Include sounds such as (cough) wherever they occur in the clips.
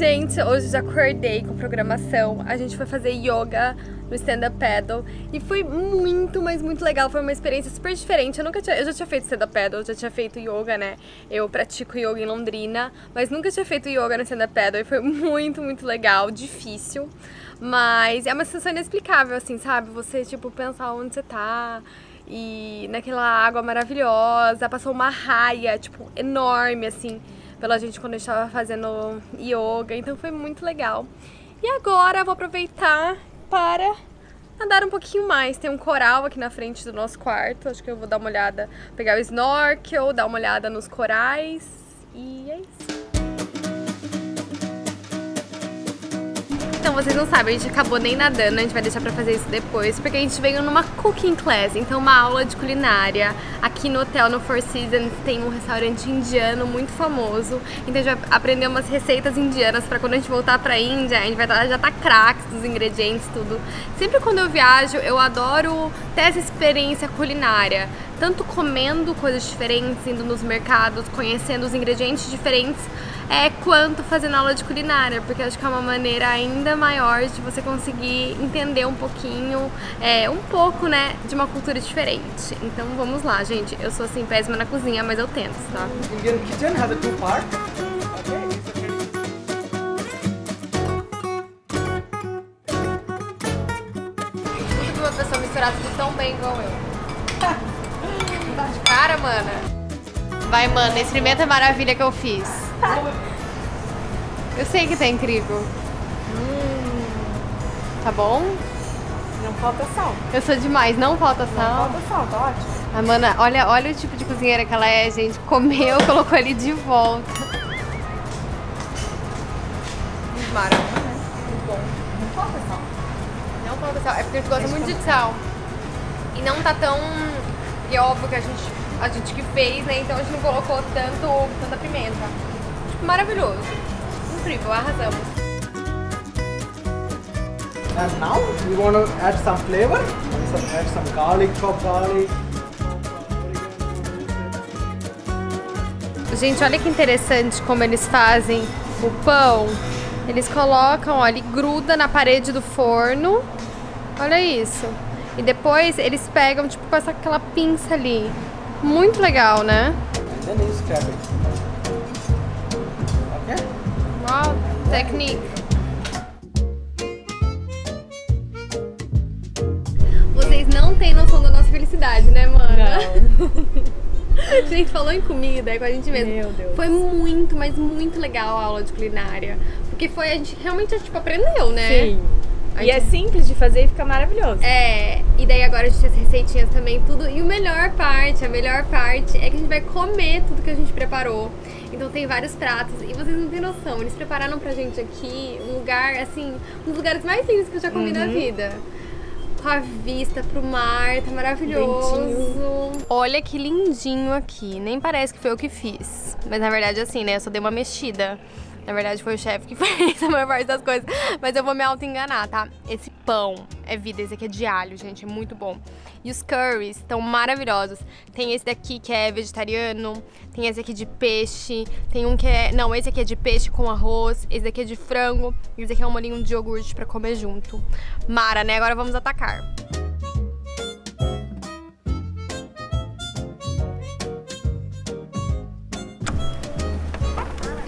Gente. Hoje já acordei com programação. A gente foi fazer yoga no stand-up paddle e foi muito, mas muito legal. Foi uma experiência super diferente. Eu nunca tinha, eu já tinha feito stand-up paddle, já tinha feito yoga, né? Eu pratico yoga em Londrina, mas nunca tinha feito yoga no stand-up paddle e foi (laughs) muito, muito legal, difícil. Mas é uma sensação inexplicável, assim, sabe? Você, tipo, pensar onde você tá e naquela água maravilhosa. Passou uma raia, tipo, enorme, assim, pela gente quando a gente tava fazendo yoga. Então foi muito legal. E agora eu vou aproveitar para andar um pouquinho mais. Tem um coral aqui na frente do nosso quarto. Acho que eu vou dar uma olhada, pegar o snorkel, dar uma olhada nos corais. E é isso. Então, vocês não sabem, a gente acabou nem nadando, a gente vai deixar pra fazer isso depois, porque a gente veio numa cooking class, então uma aula de culinária. Aqui no hotel, no Four Seasons, tem um restaurante indiano muito famoso, então a gente vai aprender umas receitas indianas pra quando a gente voltar pra Índia, a gente vai tá, já tá craques dos ingredientes, tudo. Sempre quando eu viajo, eu adoro ter essa experiência culinária, tanto comendo coisas diferentes, indo nos mercados, conhecendo os ingredientes diferentes, é, quanto fazendo aula de culinária, porque acho que é uma maneira ainda maior de você conseguir entender um pouquinho, é, um pouco, né, de uma cultura diferente. Então vamos lá, gente. Eu sou assim péssima na cozinha, mas eu tento, tá? Indian kitchen has a two part. Nunca vi uma pessoa misturar tudo tão bem igual eu. (laughs) Tá de cara, mana. Vai, mana, experimenta a maravilha que eu fiz. Eu sei que tá incrível. Hum. Tá bom? Não falta sal. Eu sou demais, não falta Não sal. falta sal, tá ótimo. A mana, olha, olha o tipo de cozinheira que ela é, gente. Comeu, (laughs) colocou ele de volta. Maravilha. Muito bom. Não falta sal. Não falta sal. É porque a gente gosta muito de sal. E não tá tão. E é óbvio que a gente, a gente que fez, né? Então a gente não colocou tanto, tanta pimenta. Maravilhoso. Incrível, arrasamos. And now we want to add some flavor. Some, add some garlic, chopped garlic. Gente, olha que interessante como eles fazem o pão. Eles colocam, ó, ele gruda na parede do forno. Olha isso. E depois eles pegam, tipo, com essa, aquela pinça ali. Muito legal, né? And then you technique. Vocês não têm noção da nossa felicidade, né, mana? (laughs) A gente falou em comida, é com a gente mesmo. Meu Deus. Foi muito, mas muito legal a aula de culinária. Porque foi, a gente realmente, tipo, aprendeu, né? Sim. A E é gente- simples de fazer e fica maravilhoso. É, e daí agora a gente tem as receitinhas também, tudo. E o melhor parte, a melhor parte é que a gente vai comer tudo que a gente preparou. Então tem vários pratos e vocês não têm noção, eles prepararam pra gente aqui um lugar, assim, um dos lugares mais lindos que eu já comi na vida. Com a vista pro mar, tá maravilhoso. Olha que lindinho aqui, nem parece que foi eu que fiz. Mas na verdade assim, né, eu só dei uma mexida. Na verdade foi o chefe que (laughs) fez a maior parte das coisas. Mas eu vou me auto-enganar, tá? Esse pão é vida, esse aqui é de alho, gente, é muito bom. E os curries estão maravilhosos. Tem esse daqui que é vegetariano, tem esse aqui de peixe, tem um que é... Não, esse aqui é de peixe com arroz, esse daqui é de frango, e esse aqui é um molinho de iogurte pra comer junto. Mara, né? Agora vamos atacar.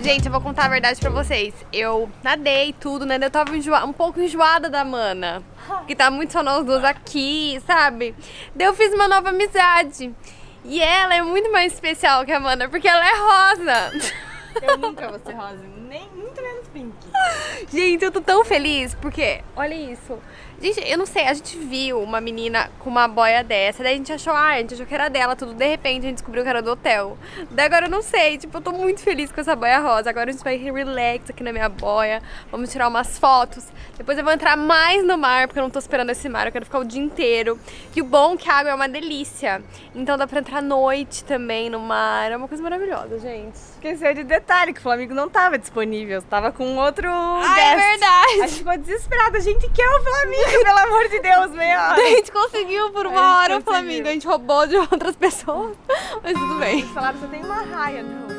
Gente, eu vou contar a verdade pra vocês. Eu nadei tudo, né? Eu tava um pouco enjoada da mana. Que tá muito só nós duas aqui, sabe? Daí eu fiz uma nova amizade. E ela é muito mais especial que a mana, porque ela é rosa. Eu nunca vou ser rosa, nem muito menos pink. (laughs) Gente, eu tô tão feliz porque, olha isso. Gente, eu não sei, a gente viu uma menina com uma boia dessa, daí a gente achou, ah, a gente achou que era dela, tudo. De repente a gente descobriu que era do hotel. Daí agora eu não sei, tipo, eu tô muito feliz com essa boia rosa. Agora a gente vai relax aqui na minha boia, vamos tirar umas fotos. Depois eu vou entrar mais no mar, porque eu não tô esperando esse mar, eu quero ficar o dia inteiro. E o bom é que a água é uma delícia. Então dá pra entrar à noite também no mar. É uma coisa maravilhosa, gente. Esqueceu de detalhe que o Flamengo não tava disponível, tava com outro Ah, é verdade. A gente ficou desesperada, a gente quer o Flamengo, pelo amor de Deus, meia hora. A gente conseguiu por uma A gente hora o conseguiu. Flamengo. A gente roubou de outras pessoas. (laughs) Mas tudo bem. Eles falaram que só tem uma raia até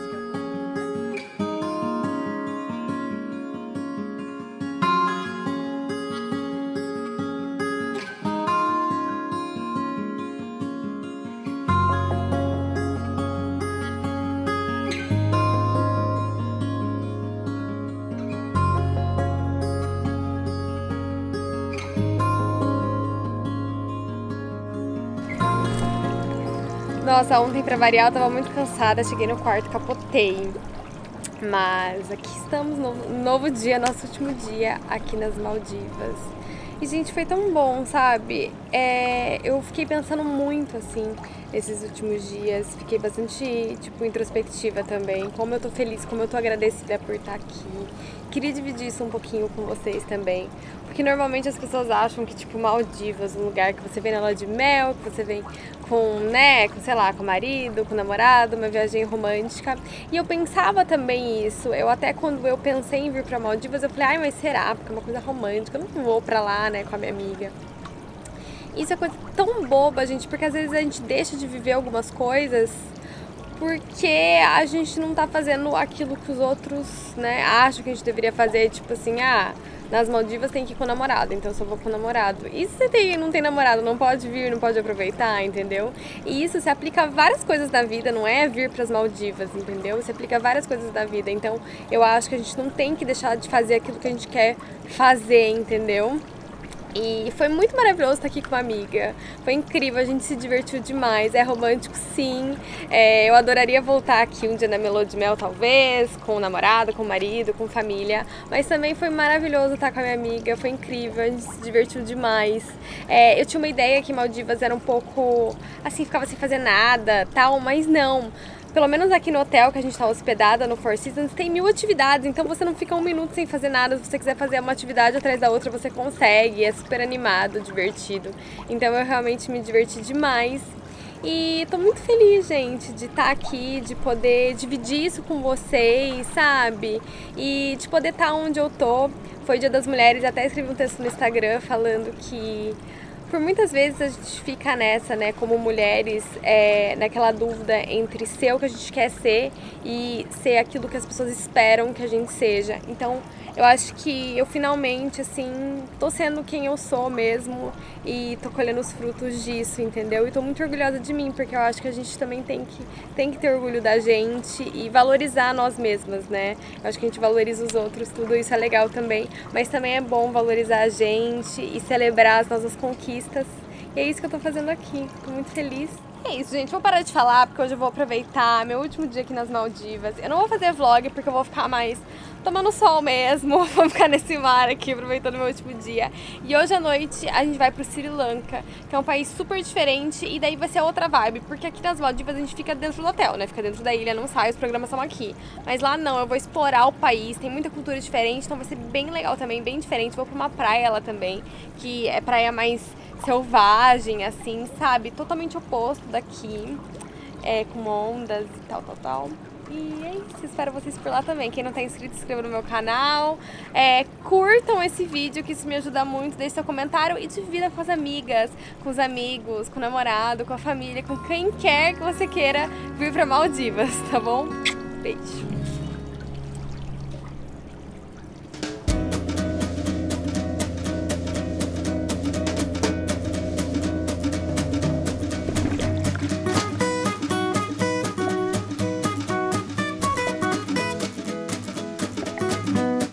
Nossa, ontem pra variar eu tava muito cansada, cheguei no quarto, capotei. Mas aqui estamos, novo, novo dia, nosso último dia aqui nas Maldivas. E, gente, foi tão bom, sabe? É, eu fiquei pensando muito, assim, esses últimos dias. Fiquei bastante, tipo, introspectiva também. Como eu tô feliz, como eu tô agradecida por estar aqui. Queria dividir isso um pouquinho com vocês também. Porque normalmente as pessoas acham que, tipo, Maldivas, um lugar que você vem na lua de mel, que você vem com, né, com, sei lá, com o marido, com o namorado, uma viagem romântica. E eu pensava também isso. Eu até quando eu pensei em vir pra Maldivas, eu falei, ai, mas será? Porque é uma coisa romântica, eu não vou pra lá, né, com a minha amiga. Isso é coisa tão boba, gente, porque às vezes a gente deixa de viver algumas coisas porque a gente não tá fazendo aquilo que os outros, né, acham que a gente deveria fazer, tipo assim, ah, nas Maldivas tem que ir com o namorado, então eu só vou com o namorado. E se você tem, não tem namorado, não pode vir, não pode aproveitar, entendeu? E isso se aplica a várias coisas da vida, não é vir para as Maldivas, entendeu? Se aplica a várias coisas da vida. Então eu acho que a gente não tem que deixar de fazer aquilo que a gente quer fazer, entendeu? E foi muito maravilhoso estar aqui com uma amiga. Foi incrível, a gente se divertiu demais. É romântico, sim. É, eu adoraria voltar aqui um dia na Melô de Mel, talvez, com o namorado, com o marido, com família. Mas também foi maravilhoso estar com a minha amiga. Foi incrível, a gente se divertiu demais. É, eu tinha uma ideia que Maldivas era um pouco assim, ficava sem fazer nada, tal, mas não pelo menos aqui no hotel que a gente está hospedada, no Four Seasons, tem mil atividades, então você não fica um minuto sem fazer nada. Se você quiser fazer uma atividade atrás da outra, você consegue. É super animado, divertido. Então eu realmente me diverti demais. E tô muito feliz, gente, de estar tá aqui, de poder dividir isso com vocês, sabe? E de poder estar tá onde eu tô. Foi Dia das Mulheres, até escrevi um texto no Instagram falando que por muitas vezes a gente fica nessa, né, como mulheres, é, naquela dúvida entre ser o que a gente quer ser e ser aquilo que as pessoas esperam que a gente seja. Então, eu acho que eu finalmente, assim, tô sendo quem eu sou mesmo e tô colhendo os frutos disso, entendeu? E tô muito orgulhosa de mim, porque eu acho que a gente também tem que, tem que ter orgulho da gente e valorizar nós mesmas, né? Eu acho que a gente valoriza os outros, tudo isso é legal também, mas também é bom valorizar a gente e celebrar as nossas conquistas. E é isso que eu tô fazendo aqui. Tô muito feliz. É isso, gente. Vou parar de falar porque hoje eu vou aproveitar meu último dia aqui nas Maldivas. Eu não vou fazer vlog porque eu vou ficar mais tomando sol mesmo. (laughs) Vou ficar nesse mar aqui, aproveitando meu último dia. E hoje à noite a gente vai pro Sri Lanka, que é um país super diferente e daí vai ser outra vibe, porque aqui nas Maldivas a gente fica dentro do hotel, né? Fica dentro da ilha, não sai, os programas são aqui. Mas lá não, eu vou explorar o país, tem muita cultura diferente, então vai ser bem legal também, bem diferente. Vou pra uma praia lá também, que é praia mais selvagem, assim, sabe? Totalmente oposto daqui, é, com ondas e tal, tal, tal. E é isso, espero vocês por lá também. Quem não está inscrito, inscreva no meu canal. É, curtam esse vídeo, que isso me ajuda muito. Deixe seu comentário e divida com as amigas, com os amigos, com o namorado, com a família, com quem quer que você queira vir para Maldivas, tá bom? Beijo!